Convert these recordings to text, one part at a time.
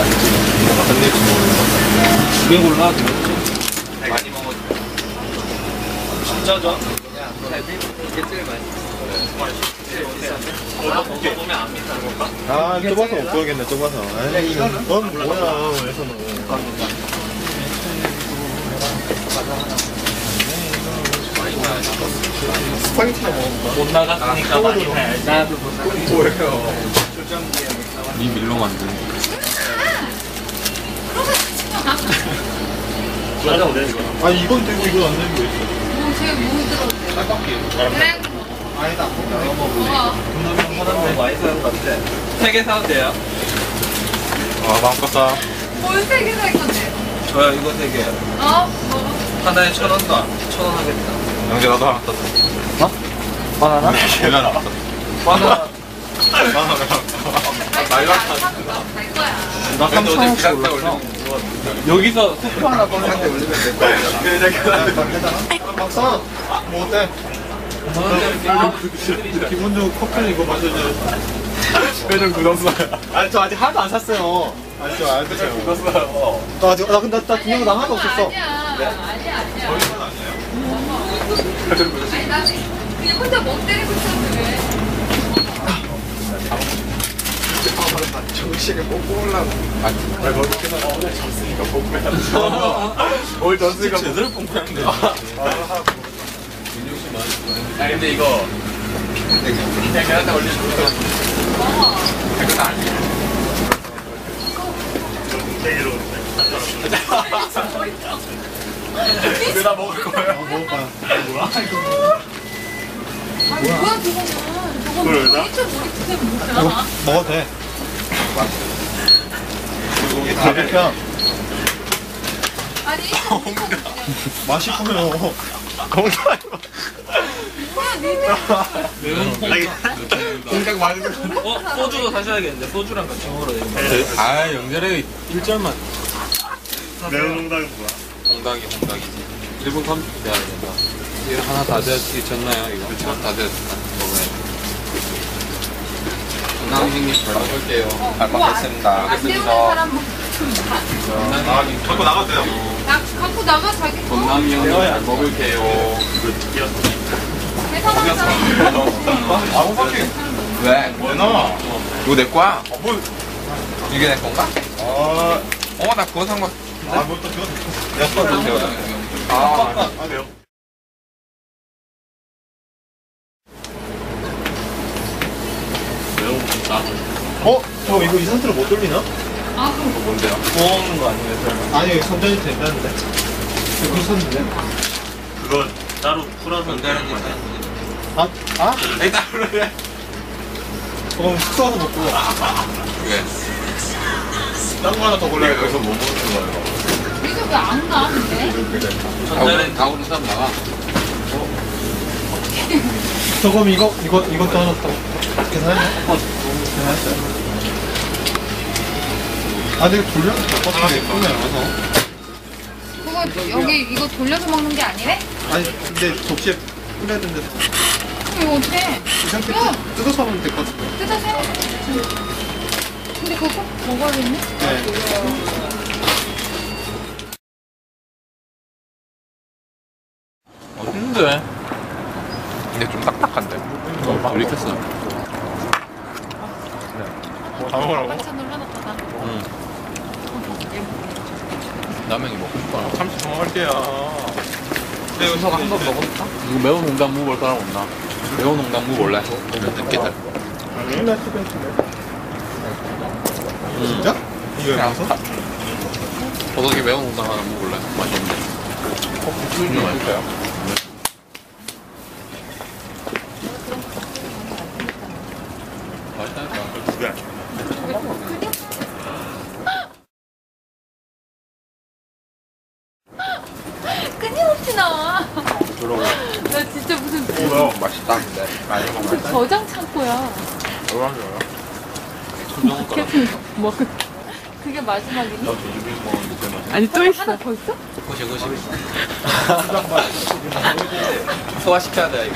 어떤 일인지 모르겠어. 두개 골라? 많이 먹어도 진짜죠? 이게 제일 맛있어 보면 압니다 아, 좁아서 못 보겠네, 좁아서. 에이, 넌 뭐야, 그래서 스파게티나 먹어볼까? 못 나갔으니까 많이 나갔으니까 뭐예요? 니 밀로 만 든 아, 이건 되고 이건 안 되는 게 있어. 뭐 제가 뭐 들었어요? 그래? 아니다, 뭐가? 사람들 많이 사는 것 같아 세개 사도 돼요? 아, 마음껏 사. 뭘세개 살 건데요? 저요 이거 세 개요 어? 뭐? 하나에 천 원도 천 원 하겠다 영재, 나도 하나 떴어. 어? 바나나? 계란 하나 떴어. 바나나 갈 거야. 갈 거야. 나 3천 원씩 올랐어 여기서 스프 하나 꺼내서 올리면 될 거야 계란 박사, 뭐 어때? 기분 좋은 커플 이거 마셔줘요. 표정 굳었어요. 아니, 저 아직 하나도 안 샀어요. 아니, 저안 드세요. 굳었어요. 나 아직, 나 근데 나 중요한 거나 하나도 없었어. 아니야. 아니야, 아니야. 아니, 나 그냥 혼자 멍 때리고 있었는데 왜? 아, 오늘 졌으니까 제대로 뽀뽀했는데. 아 근데 이거 그냥 계란다 올려주면 먹어. 그건 아니야 왜나 먹을 거야? 어, 먹을까? 뭐야? 아니, 뭐야, 그거는. 저거 그걸 왜 사? 일절 머리 그대로 이거 먹잖아. 먹어도 돼. 이게 다. 아니, 일절 머리 그냥. 맛있으면 건강. 뭐야, 니네. 건강 맛있으면. 어? 소주도 사셔야겠는데 소주랑 같이 먹으러 아 영절에 1절만 매운 농담이 뭐야? 홍당이 홍당이지 1분 30분 돼야 된다 이거 하나 다 되었나요 이거? 그렇죠 다 되었다 먹어야지 홍당 형님 잘 먹을게요 잘 먹겠습니다. 안 되는 사람 뭐. 아, 갖고 나가도 돼요. 나 갖고 나가 자기 거. 건남이 형님 잘 먹을게요. 아, 호박이. 왜? 왜? 이거 내 거야? 아, 뭐. 이게 내 건가? 아, 어나 그거 산 거 아, 뭐또 그거. 내가 아 아, 매워. 어? 저 이거 이 상태로 못 돌리나? 아, 그럼 뭔데요? 구워먹는 거 아니에요 설마 아니, 선전이 된다는데. 그거 썼는데. 그거 따로 풀어서 건대는 아, 아? 일단 그래 그럼 숙소 와서 먹고. 왜? 딴거 하나 더 골라야 여기서 뭐 먹는 거예요? 우리가 왜안 가? 근데? 다우는 다우는 사람 나가 저 그럼 이거, 이거, 이것도 하나 더. 계산했냐? 어, 계산했어요. 아, 내가 돌려서 못 봤는데, 꿈이 안 와서. 그거 여기 이거 돌려서 먹는 게 아니래? 아니, 근데 접시에 뿌려야 되는데, 그럼 이거 어떡해? 이 상태 야! 뜯어서 하면 될 것 같은데. 뜯어서 해. 근데 그거 꼭 먹어야겠네? 네. 근데 좀 딱딱한데? 어, 돌이켰어. 다 먹으라고? 반찬 놀라놨다. 응. 라면이 먹고 싶어. 참치 더 먹을게요. 근데 여기서 한번 먹어볼까? 이거 매운 농담 먹어볼 사람 없나? 매운 농담 먹어볼래? 늦게들. 맨날 집에 진짜? 이거? 파- 버섯이 매운 농담 하나 먹어볼래? 맛있는데. 어, 좀 맛있어요? 맛있다니까. 끊임없이 나와. 저러고. 나 진짜 무슨 맛있다, 근데. 많이 먹으면 맛있다. 저장 창고야. 뭐라 그래요? 천정가락. 뭐 그게 마지막이니? 아니 또 있어. 하나 더 있어? 고시, 고시. 소화시켜야 돼 이거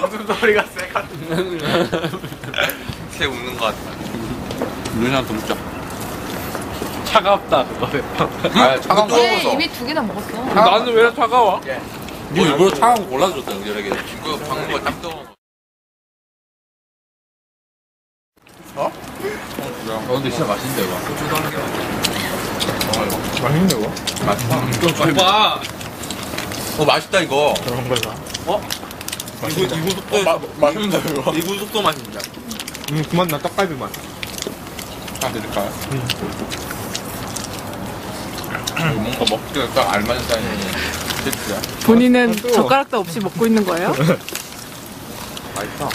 무슨 소리가 세가 새 웃는 것 같다. 누나한테 묻자. 차갑다 그거래. 아, 차가운 거얘 먹어서. 이미 두 개나 먹었어. 나는 왜 차가워? 뭐 일부러 차가운 거 골라줬다 여러 개. 이거 방금 거딱 떠. 어 근데 진짜 맛있는데 이거. 맛있네 이거 맛있다. 좀 줘봐. 어, 맛있다, 이거. 저런 걸 사. 이구 이구 속도 맛있는데 이거 이구 속도 맛있다. 음 그만 나 떡갈비 맛 아, 드릴까요? 뭔가 먹기가 딱 알맞은 사이즈니. 됐지야. 본인은 또. 젓가락도 없이 먹고 있는 거예요? 맛있다.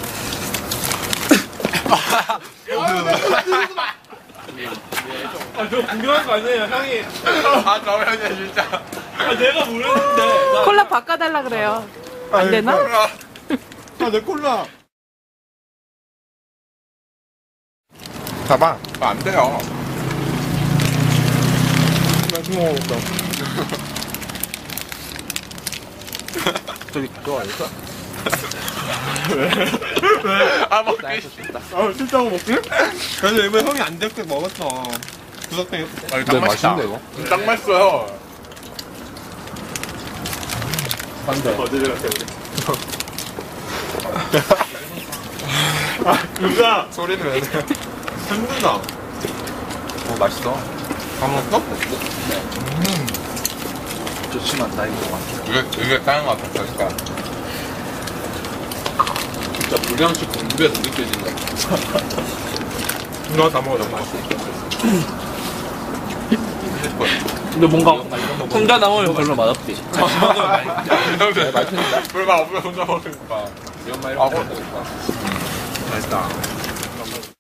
아저 구경한 거 아니에요 형이. 아, 저면은 진짜. 아 내가 모르는데. 콜라 바꿔달라 그래요. 안 되나? 아 내 콜라 봐봐 아, 안 돼요. 나 지금 먹어볼까 저기 그거 아닐까? 아, 먹기 아 진짜로 먹지? 그래서 일부러 형이 안될때 먹었어 구석탱이 아, 이거 딱 맛있다. 이거. 딱 맛있어요. 아 누가 소리는 왜 돼? 힘들다 어, 맛있어. 밥 먹어? 좋지만 나 이거 맛있어. 이게, 이게 다른 것 같아, 그러니까. 진짜 불량식 공부에서 느껴진다. 누가 다 먹어 나 근데 뭔가 혼자 나오면 별로 맛없지. 네, 맛있는데? 불만 없어, 혼자 먹으니까. 이런 말 아, 이런 그렇다. 맛있다